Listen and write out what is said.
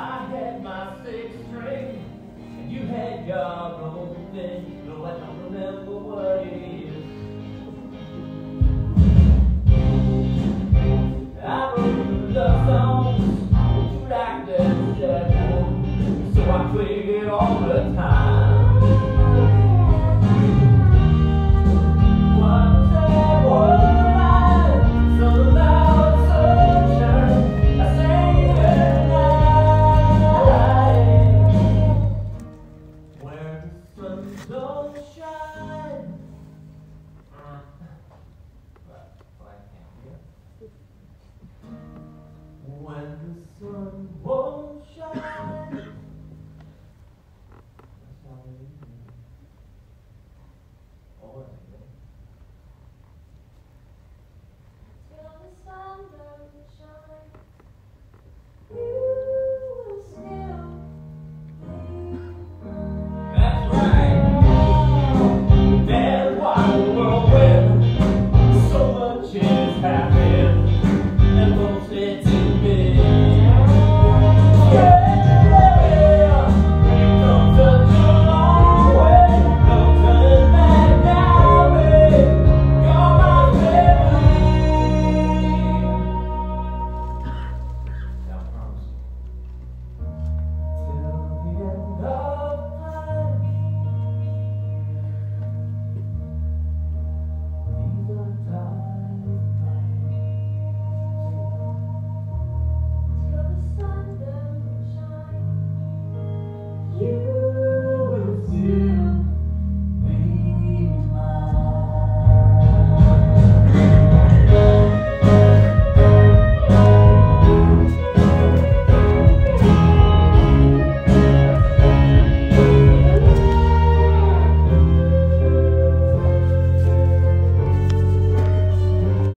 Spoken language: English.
I had my six string, and you had your own thing, though I don't remember what it is. I wrote love songs, you so I played it all the time. When the sun path. you.